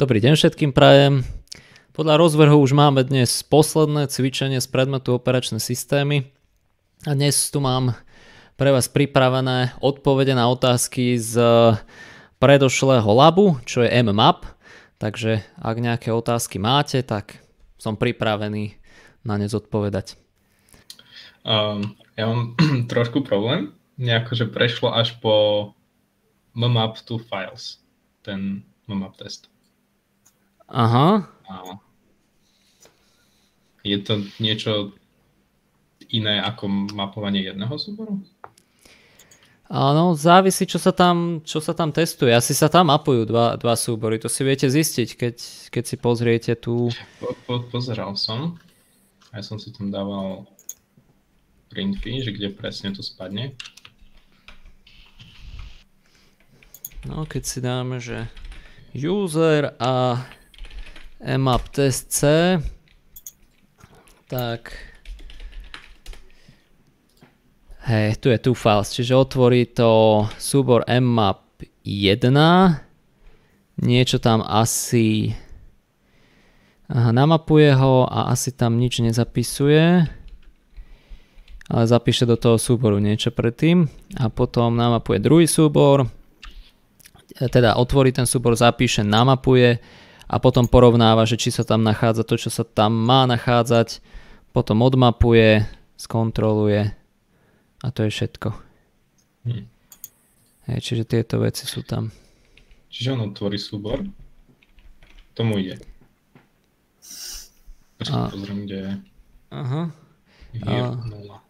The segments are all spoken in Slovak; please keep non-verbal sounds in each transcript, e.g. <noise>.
Dobrý deň všetkým prajem. Podľa rozvrhu už máme dnes posledné cvičenie z predmetu operačné systémy a dnes tu mám pre vás pripravené odpovede na otázky z predošlého labu, čo je mmap. Takže ak nejaké otázky máte, tak som pripravený na ne zodpovedať. Um, ja mám <clears throat> trošku problém. Nejako, že prešlo až po mmap to files, ten mmap test. Aha. A je to niečo iné ako mapovanie jedného súboru? Áno, závisí, čo sa tam, čo sa tam testuje. Asi sa tam mapujú dva, dva súbory, to si viete zistiť, keď, keď si pozriete tú... Po, po, pozeral som, aj som si tam dával printfy, že kde presne to spadne. No, keď si dáme, že user a mmap test C, tak. Hej, tu je two files, čiže otvorí to súbor mmap 1, niečo tam asi aha, namapuje ho a asi tam nič nezapisuje, ale zapíše do toho súboru niečo predtým. A potom namapuje druhý súbor, teda otvorí ten súbor, zapíše, namapuje a potom porovnáva, že či sa tam nachádza to, čo sa tam má nachádzať, potom odmapuje, skontroluje a to je všetko. Hm. Hej, čiže tieto veci sú tam. Čiže on otvorí súbor, tomu ide. A... pozriem, kde je. Aha. Hier, a... nula.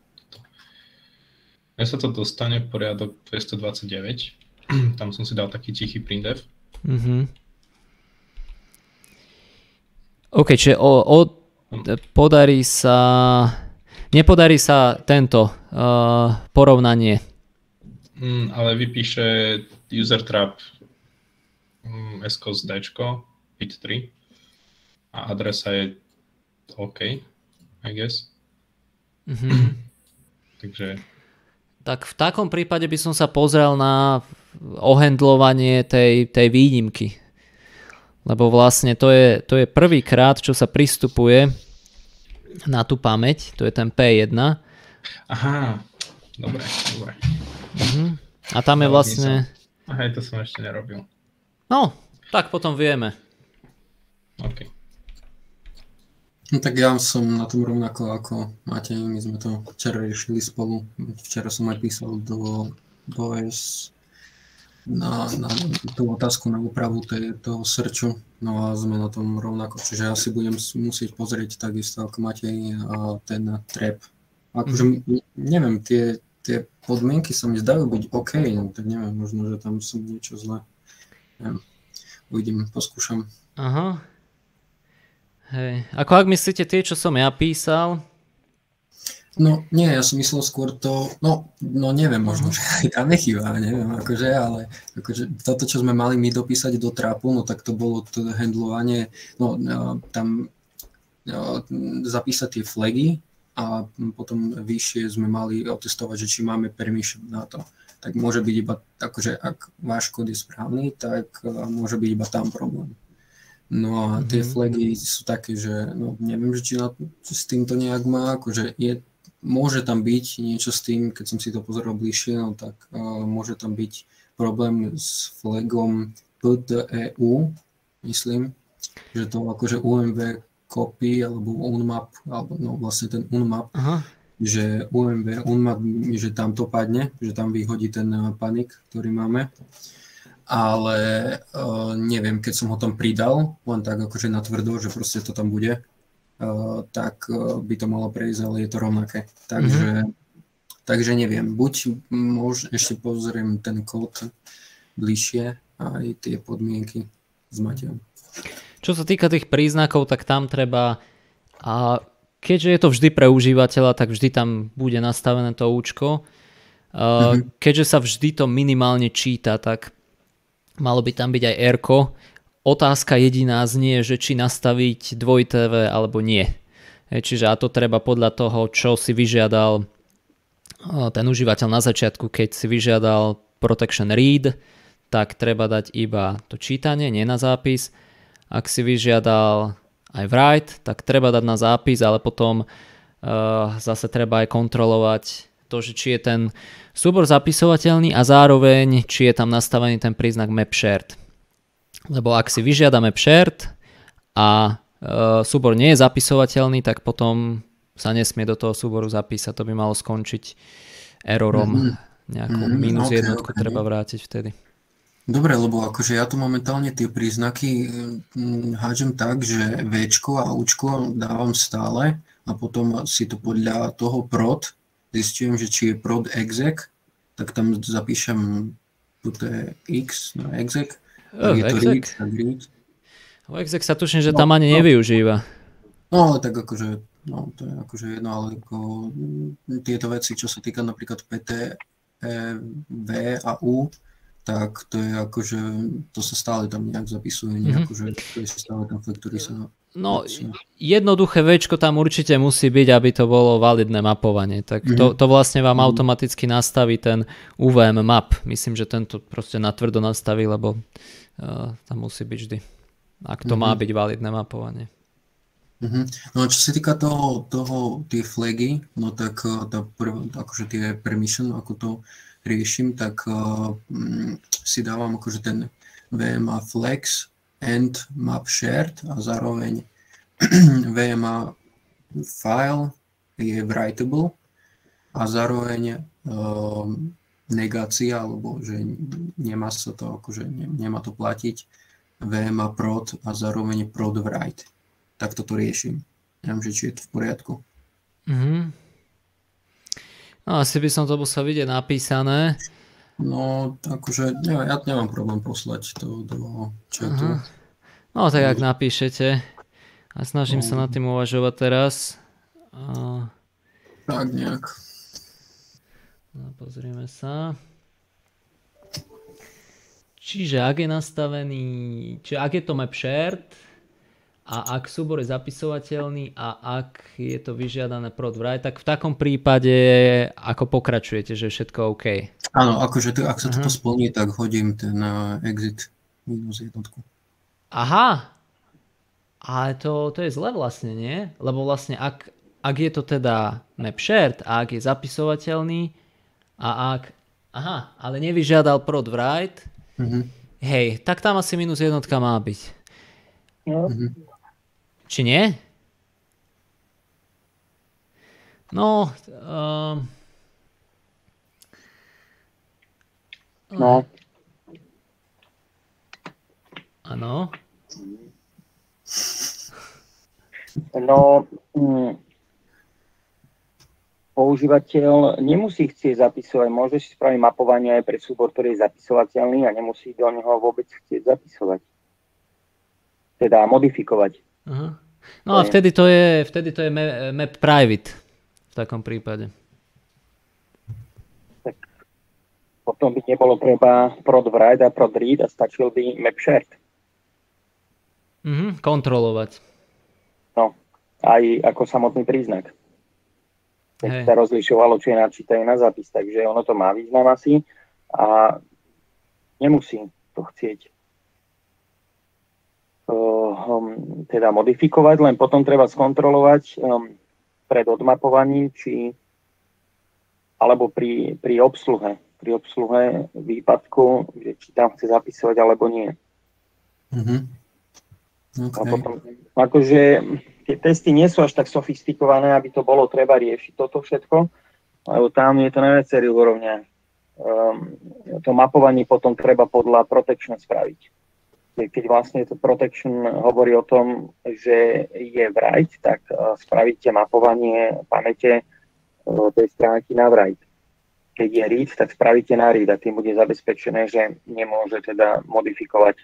Ja sa to dostane poriadok 229. <clears throat> Tam som si dal taký tichý printf. Mhm. OK, čiže o, o, podarí sa... Nepodarí sa tento uh, porovnanie. Mm, ale vypíše user trap mm, SKOS D, bit 3 a adresa je OK, I guess. Mm-hmm. <clears throat> Takže... Tak v takom prípade by som sa pozrel na ohendlovanie tej, tej výnimky lebo vlastne to je, to je prvýkrát, čo sa pristupuje na tú pamäť, to je ten P1. Aha, dobre, dobre. Uh-huh. A tam je vlastne... Aha, to som ešte nerobil. No, tak potom vieme. OK. No tak ja som na tom rovnako ako Matej, my sme to včera riešili spolu. Včera som aj písal do, do S na, na tú otázku na úpravu tej, toho srču. No a sme na tom rovnako, čiže ja si budem musieť pozrieť takisto ako Matej a ten trap. Akože neviem, tie, tie podmienky sa mi zdajú byť OK, no tak neviem, možno, že tam som niečo zle. Neviem. Uvidím, poskúšam. Aha. Hej. Ako ak myslíte tie, čo som ja písal, No nie, ja som myslel skôr to, no, no neviem, možno, že aj tam nechýba, neviem, akože, ale akože toto, čo sme mali my dopísať do trapu, no tak to bolo to handlovanie, no, no tam no, zapísať tie flagy a potom vyššie sme mali otestovať, že či máme permission na to. Tak môže byť iba, akože ak váš kód je správny, tak môže byť iba tam problém. No a tie mm-hmm. flagy sú také, že no, neviem, že či na, s týmto nejak má, akože je môže tam byť niečo s tým, keď som si to pozeral bližšie, no tak uh, môže tam byť problém s flagom PTEU, myslím, že to akože UMV copy alebo unmap, alebo no vlastne ten unmap, Aha. že UMV, unmap, že tam to padne, že tam vyhodí ten panik, ktorý máme. Ale uh, neviem, keď som ho tam pridal, len tak akože natvrdo, že proste to tam bude, tak eh, by to malo prejsť, ale je to rovnaké. Takže, mm-hmm. takže neviem, buď môž, ešte pozriem ten kód bližšie aj tie podmienky s Matejom. Čo sa týka tých príznakov, tak tam treba a keďže je to vždy pre užívateľa, tak vždy tam bude nastavené to účko. mm-hmm. Keďže sa vždy to minimálne číta, tak malo by tam byť aj r otázka jediná znie, že či nastaviť dvoj-TV alebo nie. Čiže a to treba podľa toho, čo si vyžiadal ten užívateľ na začiatku, keď si vyžiadal protection read, tak treba dať iba to čítanie, nie na zápis. ak si vyžiadal aj write, tak treba dať na zápis, ale potom uh, zase treba aj kontrolovať to, že či je ten súbor zapisovateľný a zároveň či je tam nastavený ten príznak map shared. Lebo ak si vyžiada map shared a uh, súbor nie je zapisovateľný, tak potom sa nesmie do toho súboru zapísať. To by malo skončiť errorom. Mm-hmm. Nejakú mm-hmm, minus okay, jednotku okay. treba vrátiť vtedy. Dobre, lebo akože ja tu momentálne tie príznaky hm, hádžem tak, že V a U dávam stále a potom si to podľa toho prod zistujem, že či je prod exec, tak tam zapíšem tuto je x na exec, je to tak exec sa tuším, že no, tam ani no, nevyužíva. No ale tak akože, no to je akože jedno, ale ako, hm, tieto veci, čo sa týka napríklad PT, e, V a U, tak to je akože, to sa stále tam nejak zapisuje, mm-hmm. akože to je stále tam ktorý sa... No, jednoduché večko tam určite musí byť, aby to bolo validné mapovanie. Tak to, mm-hmm. to vlastne vám mm-hmm. automaticky nastaví ten UVM map. Myslím, že tento proste natvrdo nastaví, lebo tam musí byť vždy. Ak to mm-hmm. má byť validné mapovanie. Mm-hmm. No čo sa týka toho, toho tie flagy, no tak eh, tá prv, akože tie permission, ako to riešim, tak uh, si dávam akože ten VMA Flex and Map Shared a zároveň <clears throat> VMA file je writable a zároveň uh, negácia, alebo že nemá sa to, akože ne, nemá to platiť VMA prod a zároveň prod write. Tak toto riešim. Neviem, že či je to v poriadku. Mm-hmm. No, asi by som to musel vidieť napísané. No, akože ja, ja nemám problém poslať to do chatu. Uh-huh. No, tak ak napíšete. A snažím no. sa nad tým uvažovať teraz. A... Tak nejak. No, pozrieme sa. Čiže ak je nastavený, čiže ak je to map shared, a ak súbor je zapisovateľný a ak je to vyžiadané prod write, tak v takom prípade ako pokračujete, že je všetko OK? Áno, akože to, ak sa toto uh-huh. splní, tak hodím ten uh, exit minus jednotku. Aha, ale to, to je zle vlastne, nie? Lebo vlastne ak, ak je to teda map shared a ak je zapisovateľný a ak, aha, ale nevyžiadal prod write, uh-huh. hej, tak tam asi minus jednotka má byť. No. Uh-huh. Či nie? No, um, no. Áno. No, mm, používateľ nemusí chcieť zapisovať, môže si spraviť mapovanie aj pre súbor, ktorý je zapisovateľný a nemusí do neho vôbec chcieť zapisovať. Teda modifikovať. Aha. No a vtedy to je, vtedy to je map private v takom prípade. Tak potom by nebolo treba prod write a prod read a stačil by map shared. Mhm, kontrolovať. No, aj ako samotný príznak. Keď sa rozlišovalo, či je načítajú na zápis, takže ono to má význam asi a nemusí to chcieť um, teda modifikovať, len potom treba skontrolovať um, pred odmapovaním, či alebo pri, pri obsluhe, pri obsluhe výpadku, že či tam chce zapisovať alebo nie. Mm-hmm. Okay. A potom, akože tie testy nie sú až tak sofistikované, aby to bolo treba riešiť toto všetko, lebo tam je to na viacerých úrovniach. Um, to mapovanie potom treba podľa protection spraviť keď vlastne to protection hovorí o tom, že je write, tak e, spravíte mapovanie pamäte e, tej stránky na write. Keď je read, tak spravíte na read a tým bude zabezpečené, že nemôže teda modifikovať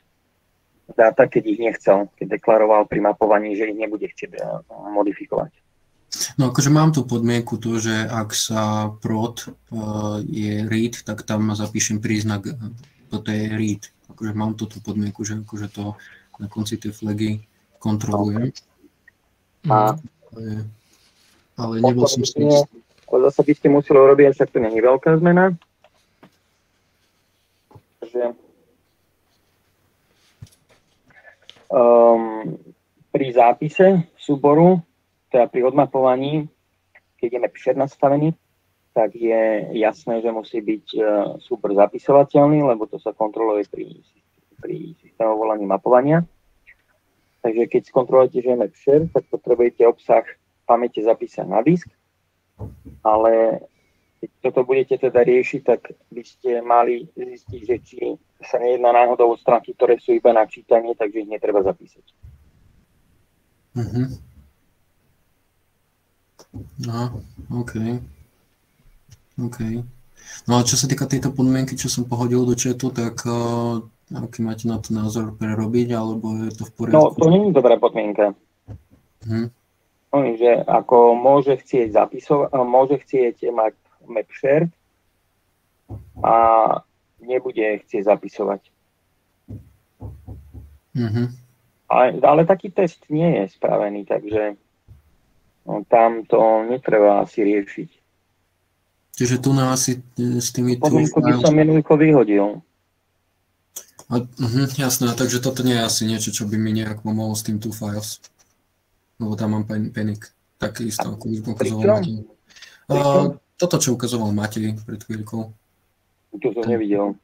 dáta, keď ich nechcel, keď deklaroval pri mapovaní, že ich nebude chcieť e, modifikovať. No akože mám tu podmienku to, že ak sa prod uh, je read, tak tam zapíšem príznak, toto je read akože mám tú podmienku, že akože to na konci tej flagy kontrolujem. A, ale, ale nebol som si Ale zase by ste museli urobiť, však to není veľká zmena. Takže um, pri zápise súboru, teda pri odmapovaní, keď je mapshare nastavený, tak je jasné, že musí byť uh, súbor zapisovateľný, lebo to sa kontroluje pri, pri volaní mapovania. Takže keď skontrolujete, že je mapshare, tak potrebujete obsah pamäte zapísať na disk, ale keď toto budete teda riešiť, tak by ste mali zistiť, že či sa nejedná náhodou o stránky, ktoré sú iba na čítanie, takže ich netreba zapísať. Mhm. No, OK. OK. No a čo sa týka tejto podmienky, čo som pohodil do četu, tak uh, aký máte na to názor prerobiť, alebo je to v poriadku? No, to nie je dobrá podmienka. Mhm. No, že ako môže chcieť zapisovať, môže chcieť mať map share a nebude chcieť zapisovať. Mm-hmm. Ale, ale taký test nie je spravený, takže no, tam to netreba asi riešiť. Čiže tu na asi e, s tými... Podmienku by som jednoducho vyhodil. A, uh, jasné, takže toto nie je asi niečo, čo by mi nejak pomohlo s tým two files. Lebo tam mám pen, panic. Takisto, ako ukazoval Matej. Toto, čo ukazoval Matej pred chvíľkou. To som nevidel.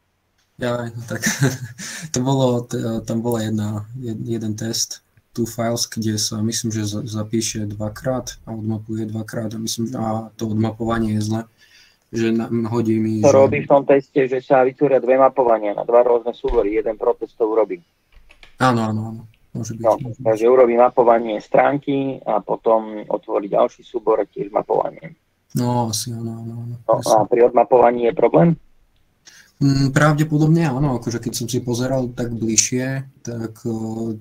Ja, no tak <laughs> to bolo, tam bola jedna, jeden test, two files, kde sa myslím, že zapíše dvakrát a odmapuje dvakrát a myslím, že a to odmapovanie je zle že hodí mi... To že... robí v tom teste, že sa vytvoria dve mapovania na dva rôzne súbory, jeden protest to urobí. Áno, áno, áno. Môže byť. No, takže urobí mapovanie stránky a potom otvorí ďalší súbor tiež mapovanie. No, asi áno, áno. áno. No, a pri odmapovaní je problém? Mm, pravdepodobne áno, akože keď som si pozeral tak bližšie, tak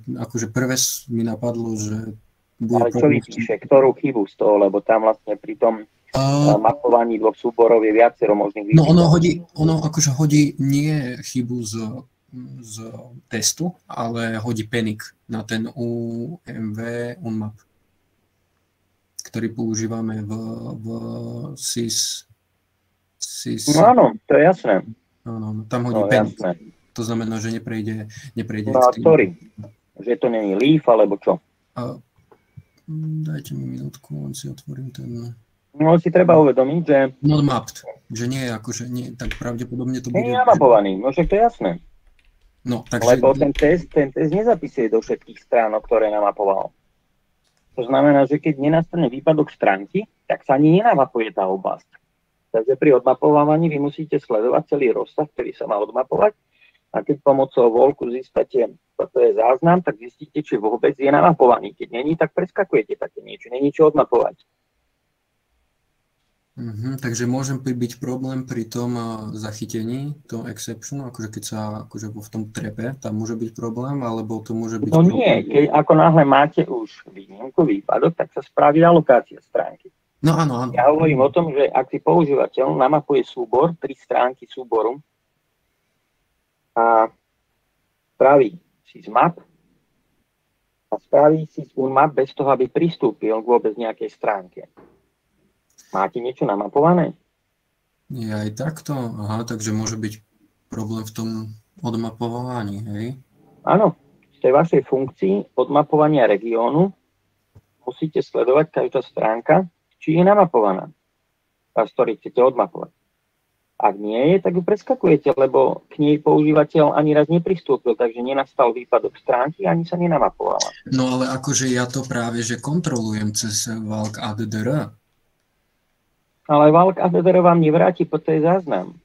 akože prvé mi napadlo, že... Bude Ale čo vypíše, ktorú chybu z toho, lebo tam vlastne pri tom uh, mapovaní dvoch súborov je viacero možných výsledkov. No ono hodí, ono akože hodí nie chybu z z testu, ale hodí penik na ten UMV UNMAP, ktorý používame v, v SIS. SIS. No áno, to je jasné. Áno, no, tam hodí no, penik. Jasné. To znamená, že neprejde, neprejde no a ktorý? Že to není leaf, alebo čo? A, dajte mi minútku, on si otvorím ten... No si treba uvedomiť, že... Not mapped, že nie je akože, nie, tak pravdepodobne to bude... Nie je namapovaný, no však to je jasné. No, takže... Lebo ten test, ten test nezapisuje do všetkých stránok, ktoré namapoval. To znamená, že keď nenastane výpadok stránky, tak sa ani nenamapuje tá oblasť. Takže pri odmapovávaní vy musíte sledovať celý rozsah, ktorý sa má odmapovať a keď pomocou volku zistáte, toto je záznam, tak zistíte, či vôbec je namapovaný. Keď není, tak preskakujete také niečo, není čo odmapovať. Uh-huh, takže môžem byť problém pri tom uh, zachytení, tom exceptionu, akože keď sa akože v tom trepe, tam môže byť problém, alebo to môže byť... No problém? nie, keď ako náhle máte už výnimku, výpadok, tak sa spraví alokácia stránky. No áno, áno. Ja hovorím o tom, že ak si používateľ namapuje súbor, tri stránky súboru a spraví si z map a spraví si z map bez toho, aby pristúpil k vôbec nejakej stránke Máte niečo namapované? Je aj takto? Aha, takže môže byť problém v tom odmapovaní, hej? Áno, v tej vašej funkcii odmapovania regiónu musíte sledovať každá stránka, či je namapovaná, tá, z ktorej chcete odmapovať. Ak nie je, tak ju preskakujete, lebo k nej používateľ ani raz nepristúpil, takže nenastal výpadok stránky, ani sa nenamapovala. No ale akože ja to práve, že kontrolujem cez Valk ADDR, ale Valk ADR vám nevráti po tej záznam.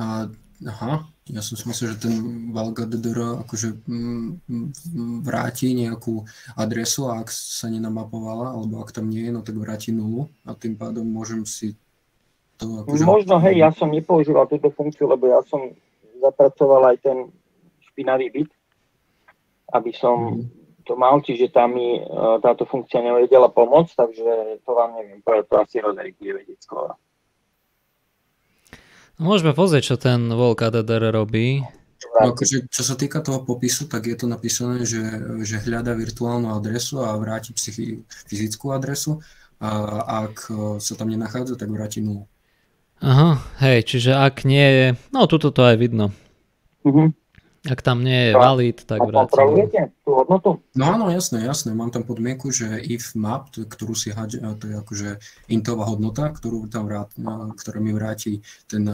A, aha, ja som si myslel, že ten Valk ADR akože m, m, vráti nejakú adresu a ak sa nenamapovala, alebo ak tam nie je, no tak vráti nulu a tým pádom môžem si to akože... Možno, hej, ja som nepoužíval túto funkciu, lebo ja som zapracoval aj ten špinavý byt, aby som mm to mal, čiže tam mi uh, táto funkcia nevedela pomôcť, takže to vám neviem povedať, to asi Roderick bude vedieť skôr. No, môžeme pozrieť, čo ten Volk ADDR robí. No, akože, čo sa týka toho popisu, tak je to napísané, že, že hľada virtuálnu adresu a vráti psychi- fyzickú adresu a ak sa tam nenachádza, tak vráti nulu. Aha, hej, čiže ak nie je, no tuto to aj vidno. Uh-huh. Ak tam nie je valid, tak A kontrolujete tú hodnotu? No áno, jasné, jasné. Mám tam podmienku, že if map, ktorú si a to je akože intová hodnota, ktorú tam vrát, ktorá mi vráti ten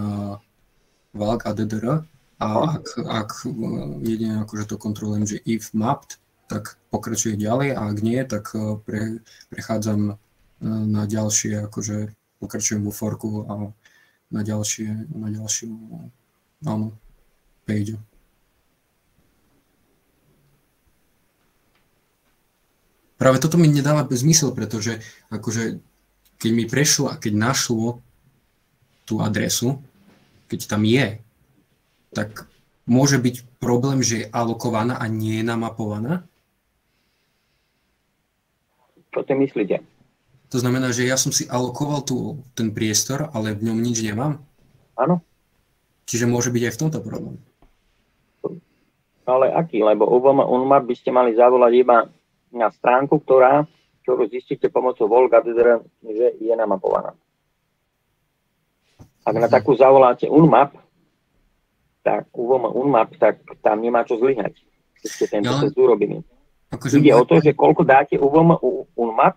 valk a DDR. A ak, ak uh, jedine akože to kontrolujem, že if mapped, tak pokračuje ďalej a ak nie, tak uh, pre, prechádzam uh, na ďalšie, akože pokračujem vo forku a na ďalšie, na ďalšiu, áno, page. Práve toto mi nedáva zmysel, pretože akože keď mi prešlo a keď našlo tú adresu, keď tam je, tak môže byť problém, že je alokovaná a nie je namapovaná? Čo ty myslíte? To znamená, že ja som si alokoval tu ten priestor, ale v ňom nič nemám? Áno. Čiže môže byť aj v tomto problém. Ale aký? Lebo UVM UNMAP by ste mali zavolať iba na stránku, ktorá, ktorú zistíte pomocou Volgadr, že je namapovaná. Ak na takú zavoláte UNMAP, tak UNMAP, tak tam nemá čo zlyhať, keď ste ten Ja proces urobili. Akože Ide o to, že koľko dáte UVM UNMAP,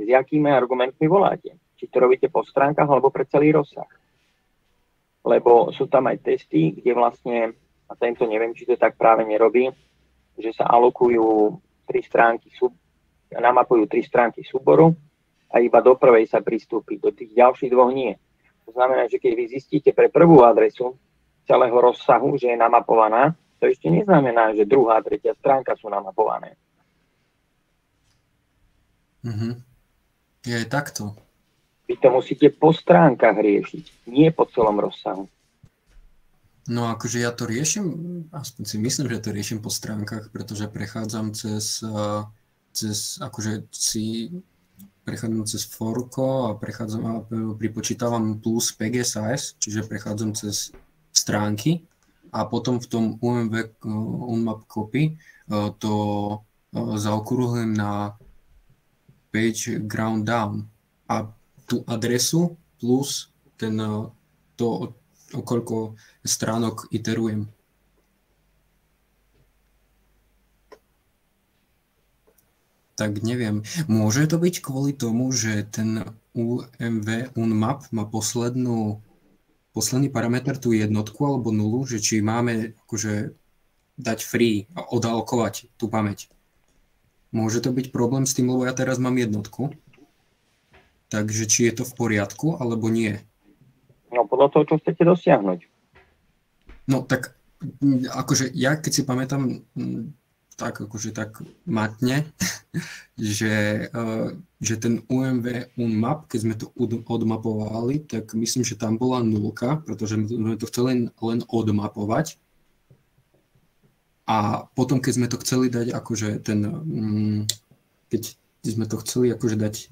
s jakými argumentmi voláte. Či to robíte po stránkach, alebo pre celý rozsah. Lebo sú tam aj testy, kde vlastne, a tento neviem, či to tak práve nerobí, že sa alokujú tri stránky, sub, namapujú tri stránky súboru a iba do prvej sa pristúpi, do tých ďalších dvoch nie. To znamená, že keď vy zistíte pre prvú adresu celého rozsahu, že je namapovaná, to ešte neznamená, že druhá a tretia stránka sú namapované. Mhm. Je aj takto. Vy to musíte po stránkach riešiť, nie po celom rozsahu. No akože ja to riešim, aspoň si myslím, že to riešim po stránkach, pretože prechádzam cez, eh, cez akože si prechádzam cez Forko a prechádzam a pripočítavam plus PGSAS, čiže prechádzam cez stránky a potom v tom UMV eh, UNMAP copy eh, to eh, zaokrúhlim na page ground down a tú adresu plus ten, eh, to, o koľko stránok iterujem. Tak neviem. Môže to byť kvôli tomu, že ten UMV UNMAP má poslednú, posledný parameter tú jednotku alebo nulu, že či máme akože dať free a odalokovať tú pamäť. Môže to byť problém s tým, lebo ja teraz mám jednotku. Takže či je to v poriadku alebo nie. No podľa toho, čo chcete dosiahnuť. No tak mm, akože ja keď si pamätám mm, tak akože tak matne, <laughs> že, eh, že ten UMV UNMAP, keď sme to odmapovali, tak myslím, že tam bola nulka, pretože sme to chceli len odmapovať. A potom, keď sme to chceli dať akože ten, mm, keď sme to chceli akože dať eh,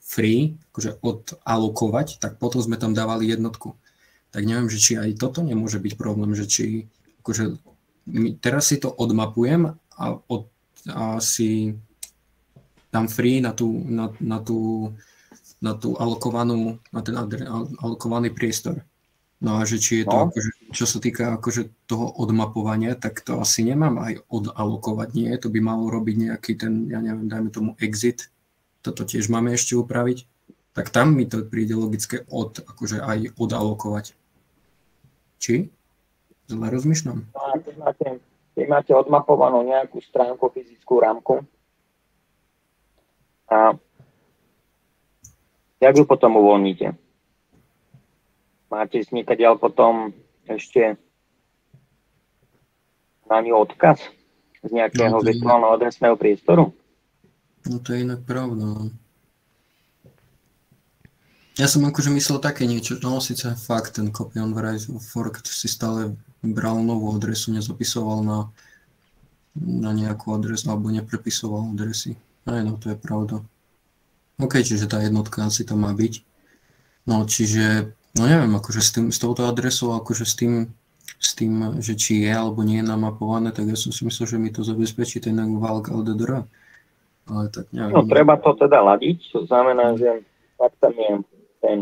free, akože odalokovať, tak potom sme tam dávali jednotku tak neviem, že či aj toto nemôže byť problém, že či akože teraz si to odmapujem a, od, a si dám free na tú, na, na tú, na tú alokovanú, na ten alokovaný priestor. No a že či je to, No. akože, čo sa týka akože toho odmapovania, tak to asi nemám aj odalokovať, nie? To by malo robiť nejaký ten, ja neviem, dajme tomu exit, toto tiež máme ešte upraviť, tak tam mi to príde logické od, akože aj odalokovať. Či? Zle rozmýšľam. No keď máte, keď máte odmapovanú nejakú stránku, fyzickú rámku a jak ju potom uvoľníte? Máte z potom ešte na ňu odkaz z nejakého No, virtuálneho adresného priestoru? No to je inak pravda. no. Ja som akože myslel také niečo, no síce fakt, ten copy on write fork si stále bral novú adresu, nezapisoval na, na nejakú adresu, alebo neprepisoval adresy. Aj no, to je pravda. OK, čiže tá jednotka asi tam má byť. No, čiže, no neviem, akože s, tým, s touto adresou, akože s tým, s tým, že či je alebo nie je namapované, tak ja som si myslel, že mi to zabezpečí ten valk LDDR. Ale tak neviem. No treba to teda ladiť, to znamená, že ak tam je ten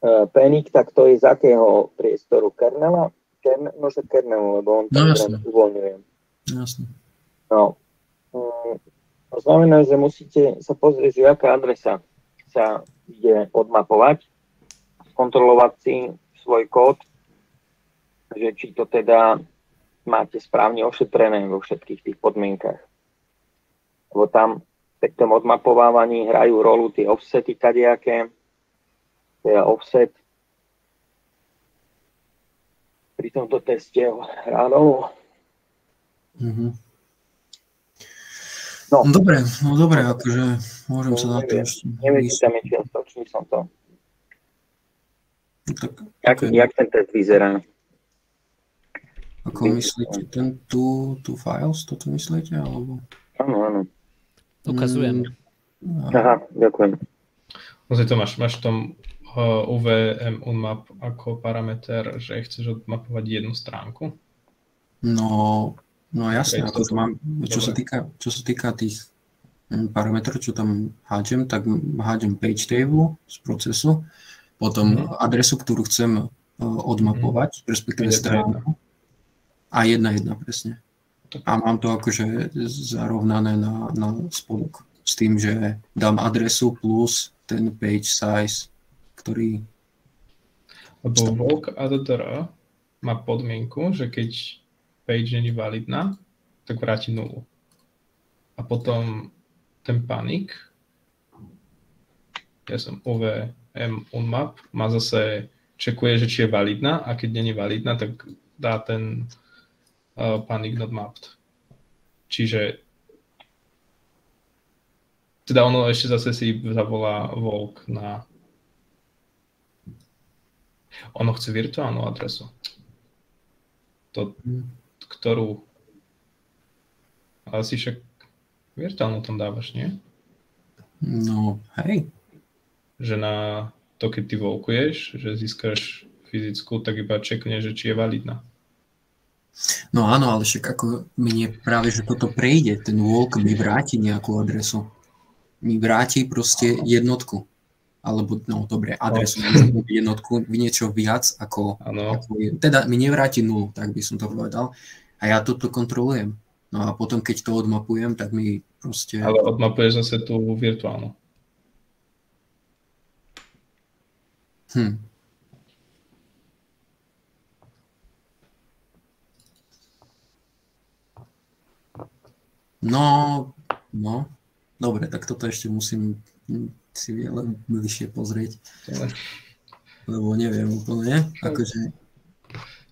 uh, penik, tak to je z akého priestoru kernela, kern, no, že kernel, lebo on No, tam jasne. uvoľňuje. Jasne. No. Mm, To znamená, že musíte sa pozrieť, že aká adresa sa ide odmapovať, skontrolovať si svoj kód, že či to teda máte správne ošetrené vo všetkých tých podmienkach. Lebo tam v tom odmapovávaní hrajú rolu tie offsety kadejaké, teda offset pri tomto teste hrá rolu. No. No dobre, no dobre, akože môžem No, sa na to neviem. ešte Nevyčítam je čiastočný som to. No Tak, Jak, ok. jak ten test vyzerá? Ako myslíte, ten tu, tu files, toto myslíte, alebo? Áno, áno. Ukazujem. No, Aha, ďakujem. Pozri to máš, máš v tom uh, UVM unmap ako parameter, že chceš odmapovať jednu stránku. No, no jasne, Ok, ako to mám, čo sa týka, čo sa týka tých mm, parametrov, čo tam hádžem, tak hádžem page table z procesu, potom Mhm. adresu, ktorú chcem uh, odmapovať, respektíve Jedna, stránku. A jedna jedna presne. A mám to akože zarovnané na, na spodok. S tým, že dám adresu plus ten page size, ktorý... Lebo Volk ADDR má podmienku, že keď page není validná, tak vráti nulu. A potom ten panik, ja som UVM unmap, má zase čekuje, že či je validná a keď není validná, tak dá ten uh, panic not mapped. Čiže teda ono ešte zase si zavolá Volk na ono chce virtuálnu adresu. To, ktorú ale si však virtuálnu tam dávaš, nie? No, hej. Že na to, keď ty volkuješ, že získaš fyzickú, tak iba čekne, že či je validná. No áno, ale však ako mne práve, že toto prejde, ten walk mi vráti nejakú adresu. Mi vráti proste jednotku. Alebo, no dobre, adresu, <laughs> no. jednotku, niečo viac ako, ako je. Teda mi nevráti nulu, tak by som to povedal. A ja toto kontrolujem. No a potom, keď to odmapujem, tak mi proste... ale odmapuješ zase tú virtuálnu. Hm. No, no, dobre, tak toto ešte musím si ale bližšie pozrieť, lebo neviem úplne, akože,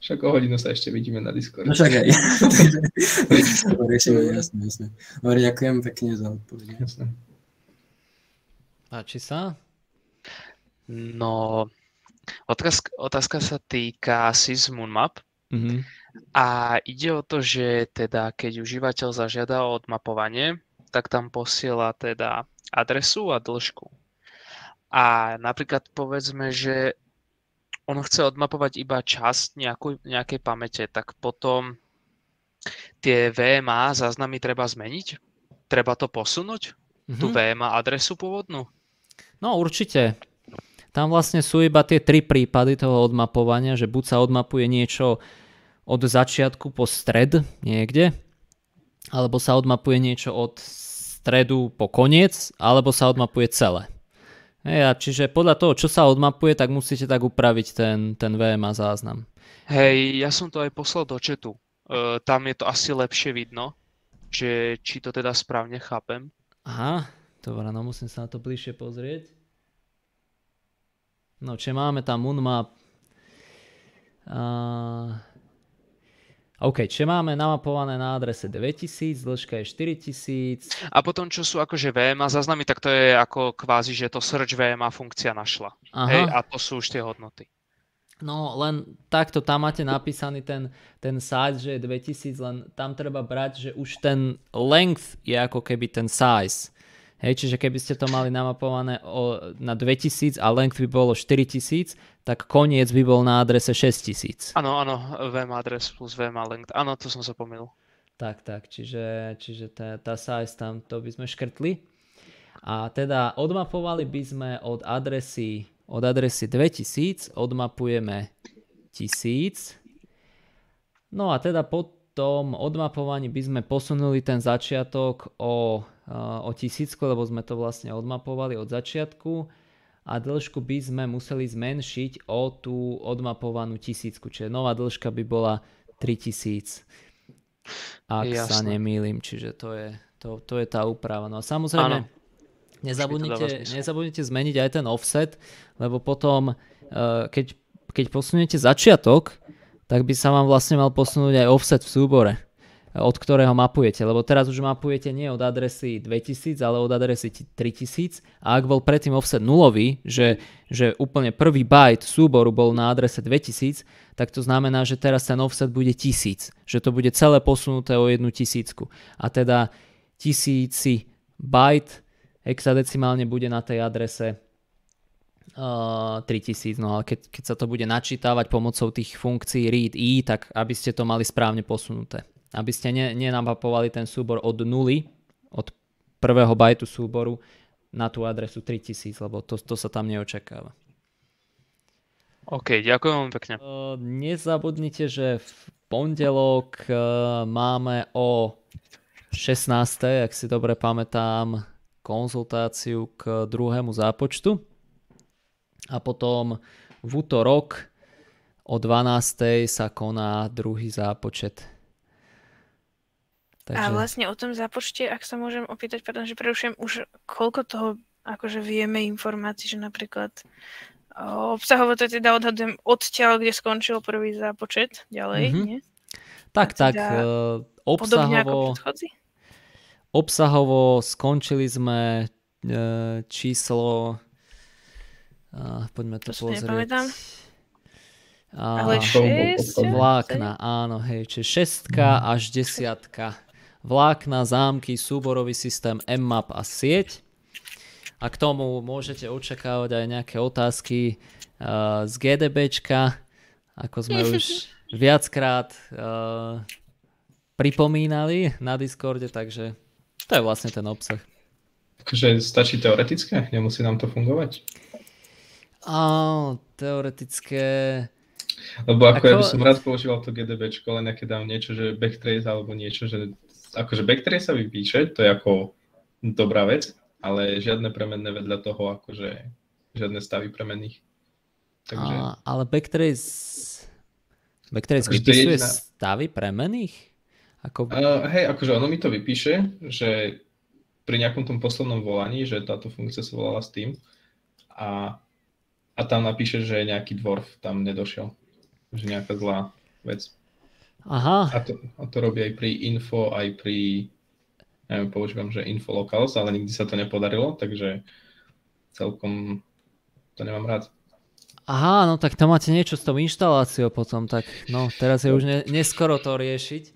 Však o hodinu sa ešte vidíme na Discord. no však aj, <laughs> riešime, jasne, jasne. Dobre, ďakujem pekne za odpoveď. Jasné. Páči sa? No, otázka, otázka sa týka SysMoonMap Mhm. a ide o to, že teda keď užívateľ zažiada o odmapovanie, tak tam posiela teda adresu a dĺžku. A napríklad povedzme, že on chce odmapovať iba časť nejakú, nejakej pamäte, tak potom tie VMA záznamy treba zmeniť? Treba to posunúť? Tú Mhm. VMA adresu pôvodnú? No určite. Tam vlastne sú iba tie tri prípady toho odmapovania, že buď sa odmapuje niečo od začiatku po stred niekde, alebo sa odmapuje niečo od stredu po koniec, alebo sa odmapuje celé. Hej, a čiže podľa toho, čo sa odmapuje, tak musíte tak upraviť ten, ten VMA záznam. Hej, ja som to aj poslal do chatu. E, tam je to asi lepšie vidno, že či to teda správne chápem. Aha, dobre, no musím sa na to bližšie pozrieť. No, čiže máme tam unmap. A... OK, čiže máme namapované na adrese 9000, dĺžka je 4000. A potom, čo sú akože VMA záznamy, tak to je ako kvázi, že to search VMA funkcia našla. Hej, Aha, a to sú už tie hodnoty. no len takto, tam máte napísaný ten, ten size, že je 2000, len tam treba brať, že už ten length je ako keby ten size. Hej, čiže keby ste to mali namapované o, na 2000 a length by bolo 4000, tak koniec by bol na adrese 6000. Áno, áno, VMA adres plus VMA length. Áno, to som sa pomýlil. Tak, tak, čiže, čiže tá, tá size tam, to by sme škrtli. A teda odmapovali by sme od adresy, od adresy 2000, odmapujeme 1000 No a teda po tom odmapovaní by sme posunuli ten začiatok o, o tisícku, lebo sme to vlastne odmapovali od začiatku a dĺžku by sme museli zmenšiť o tú odmapovanú tisícku, čiže nová dĺžka by bola 3000, ak Jasne. sa nemýlim, čiže to je, to, to je tá úprava. No a samozrejme, nezabudnite, nezabudnite zmeniť aj ten offset, lebo potom, uh, keď, keď posuniete začiatok, tak by sa vám vlastne mal posunúť aj offset v súbore od ktorého mapujete, lebo teraz už mapujete nie od adresy 2000, ale od adresy 3000 a ak bol predtým offset nulový, že, že úplne prvý byte súboru bol na adrese 2000, tak to znamená, že teraz ten offset bude 1000, že to bude celé posunuté o jednu tisícku. A teda tisíci byte hexadecimálne bude na tej adrese uh, 3000, no ale keď, keď sa to bude načítavať pomocou tých funkcií read i, tak aby ste to mali správne posunuté aby ste ne, nenamapovali ten súbor od nuly, od prvého bajtu súboru na tú adresu 3000, lebo to, to sa tam neočakáva. OK, ďakujem veľmi pekne. Uh, nezabudnite, že v pondelok uh, máme o 16. ak si dobre pamätám, konzultáciu k druhému zápočtu. A potom v útorok o 12. sa koná druhý zápočet Takže... A vlastne o tom zápočte, ak sa môžem opýtať, pardon, že prerušujem, už koľko toho akože vieme informácií, že napríklad obsahovo to teda odhadujem odtiaľ, kde skončil prvý zápočet, ďalej, mm-hmm. nie? Tak, tak, uh, obsahovo, obsahovo skončili sme uh, číslo, uh, poďme to, to pozrieť. A, Ale 6? Vlákna, áno, hej, čiže šestka až desiatka vlákna, zámky, súborový systém, mmap a sieť. A k tomu môžete očakávať aj nejaké otázky uh, z GDBčka, ako sme <laughs> už viackrát uh, pripomínali na Discorde, takže to je vlastne ten obsah. Takže stačí teoretické? Nemusí nám to fungovať? Á, teoretické... Lebo ako, ako ja by som rád používal to GDBčko, len keď dám niečo, že backtrace alebo niečo, že akože backtrace sa vypíše, to je ako dobrá vec, ale žiadne premenné vedľa toho, akože žiadne stavy premenných. Takže... A, ale backtrace, backtrace akože vypisuje jediná... stavy premenných? Ako... Uh, hej, akože ono mi to vypíše, že pri nejakom tom poslednom volaní, že táto funkcia sa volala s tým a, a tam napíše, že nejaký dvorf tam nedošiel. Že nejaká zlá vec. Aha. A to, a to robí aj pri info, aj pri, neviem, používam, že info locals, ale nikdy sa to nepodarilo, takže celkom to nemám rád. Aha, no tak to máte niečo s tou inštaláciou potom, tak no teraz je už ne, neskoro to riešiť,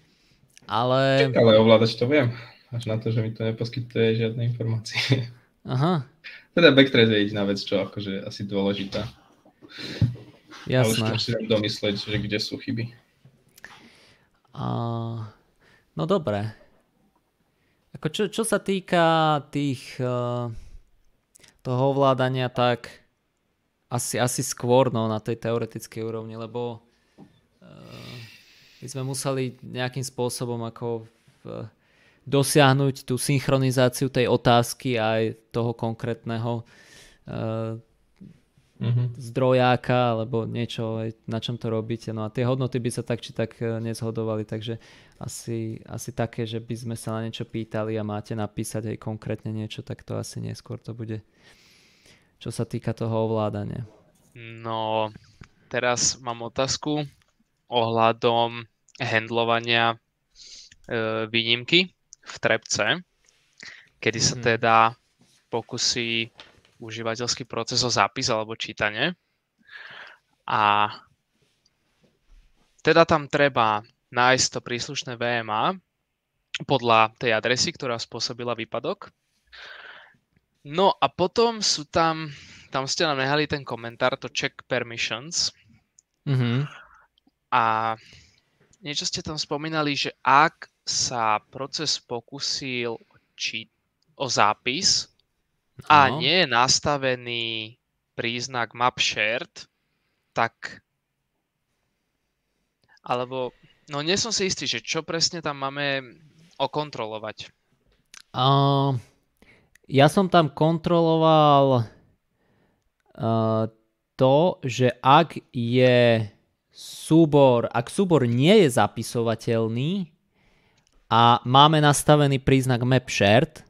ale... Ale ovládať to viem, až na to, že mi to neposkytuje žiadne informácie. Aha. Teda backtrace je jediná vec, čo akože asi dôležitá. Jasné. Ale si domysleť, že kde sú chyby. A, no dobre. Ako čo, čo sa týka tých uh, toho ovládania, tak asi, asi skôr no, na tej teoretickej úrovni, lebo uh, my sme museli nejakým spôsobom ako uh, dosiahnuť tú synchronizáciu tej otázky aj toho konkrétneho uh, mm-hmm. zdrojáka alebo niečo, na čom to robíte. No a tie hodnoty by sa tak či tak e, nezhodovali, takže asi, asi také, že by sme sa na niečo pýtali a máte napísať aj konkrétne niečo, tak to asi neskôr to bude, čo sa týka toho ovládania. No, teraz mám otázku ohľadom handlovania e, výnimky v trepce, kedy sa mhm. teda pokusí užívateľský proces o zápis alebo čítanie. A teda tam treba nájsť to príslušné VMA podľa tej adresy, ktorá spôsobila výpadok. No a potom sú tam, tam ste nám nehali ten komentár, to check permissions. Mm-hmm. A niečo ste tam spomínali, že ak sa proces pokusil či o zápis, a no. nie je nastavený príznak map shared, tak alebo No nie som si istý, že čo presne tam máme okontrolovať. Uh, ja som tam kontroloval uh, to, že ak je súbor, ak súbor nie je zapisovateľný a máme nastavený príznak map shared,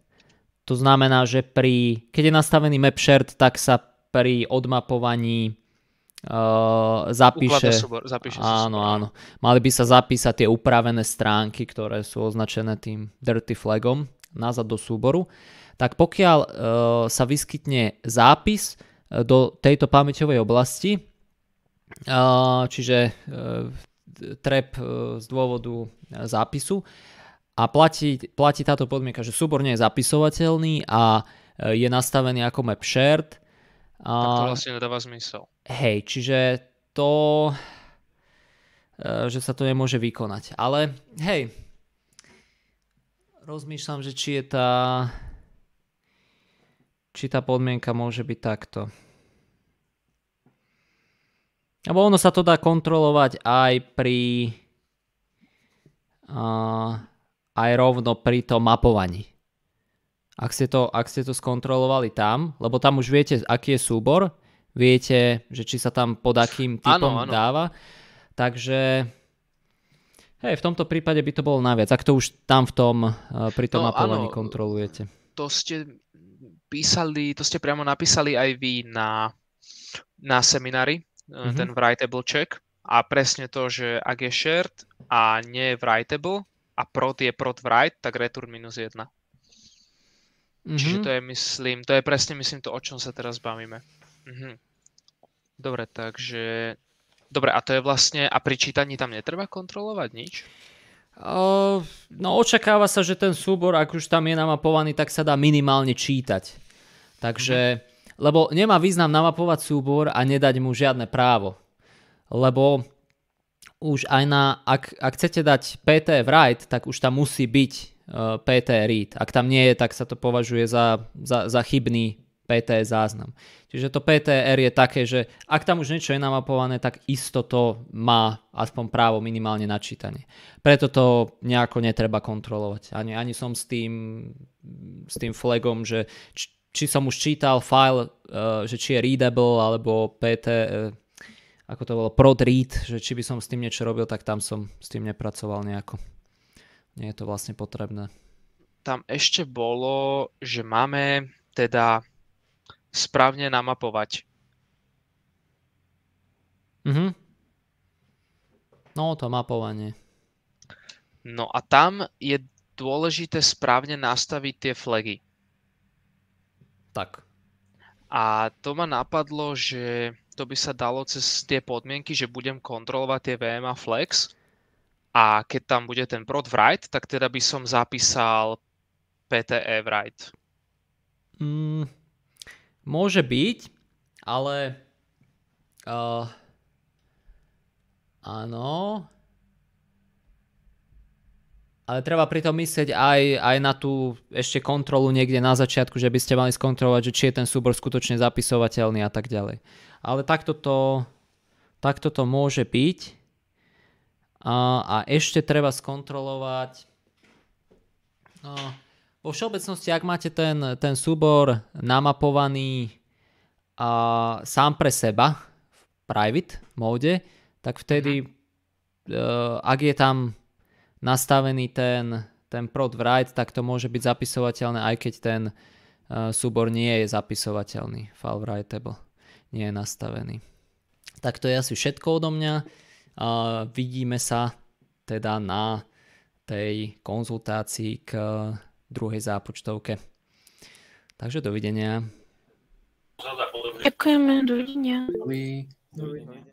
to znamená, že pri, keď je nastavený map shared, tak sa pri odmapovaní uh, zapíše... Súbor, zapíše áno, súbor. áno. Mali by sa zapísať tie upravené stránky, ktoré sú označené tým dirty flagom nazad do súboru. Tak pokiaľ uh, sa vyskytne zápis uh, do tejto pamäťovej oblasti, uh, čiže uh, trap uh, z dôvodu zápisu, a platí, platí táto podmienka, že súbor nie je zapisovateľný a e, je nastavený ako map shared. A... Tak to vlastne nedáva zmysel. Hej, čiže to, e, že sa to nemôže vykonať. Ale hej, rozmýšľam, že či je tá či tá podmienka môže byť takto. Lebo ono sa to dá kontrolovať aj pri uh, aj rovno pri tom mapovaní. Ak ste, to, ak ste to skontrolovali tam, lebo tam už viete, aký je súbor, viete, že či sa tam pod akým typom ano, ano. dáva. Takže hej, v tomto prípade by to bolo naviac, ak to už tam v tom, eh, pri tom no, mapovaní ano, kontrolujete. To ste písali, to ste priamo napísali aj vy na, na seminári, mm-hmm. ten writable check. A presne to, že ak je shared a nie je writable, a prot je prot write, tak return minus 1. Mm-hmm. Čiže to je, myslím, to je presne, myslím, to, o čom sa teraz bavíme. Mm-hmm. Dobre, takže... Dobre, a to je vlastne... A pri čítaní tam netreba kontrolovať nič? Uh, no očakáva sa, že ten súbor, ak už tam je namapovaný, tak sa dá minimálne čítať. Takže... Mm-hmm. Lebo nemá význam namapovať súbor a nedať mu žiadne právo. Lebo už aj na, ak, ak chcete dať PT write, tak už tam musí byť uh, e, PT read. Ak tam nie je, tak sa to považuje za, za, za chybný PT záznam. Čiže to PTR je také, že ak tam už niečo je namapované, tak isto to má aspoň právo minimálne na čítanie. Preto to nejako netreba kontrolovať. Ani, ani som s tým, s tým flagom, že či, či som už čítal file, uh, že či je readable alebo PT, uh, ako to bolo, prod read, že či by som s tým niečo robil, tak tam som s tým nepracoval nejako. Nie je to vlastne potrebné. Tam ešte bolo, že máme teda správne namapovať. Mhm. No, to mapovanie. No a tam je dôležité správne nastaviť tie flagy. Tak. A to ma napadlo, že to by sa dalo cez tie podmienky, že budem kontrolovať tie VMA Flex. A keď tam bude ten prod write, tak teda by som zapísal PTE write. Mm, môže byť, ale uh, áno, ale treba pritom myslieť aj, aj na tú ešte kontrolu niekde na začiatku, že by ste mali skontrolovať, že či je ten súbor skutočne zapisovateľný a tak ďalej ale takto to, takto to môže byť. A, a ešte treba skontrolovať. A, vo všeobecnosti, ak máte ten, ten súbor namapovaný a, sám pre seba v private mode, tak vtedy, uh, ak je tam nastavený ten, ten prod write, tak to môže byť zapisovateľné, aj keď ten uh, súbor nie je zapisovateľný, file writable nie je nastavený. Tak to je asi všetko odo mňa. A vidíme sa teda na tej konzultácii k druhej zápočtovke. Takže dovidenia. Ďakujeme, dovidenia. Dovidenia.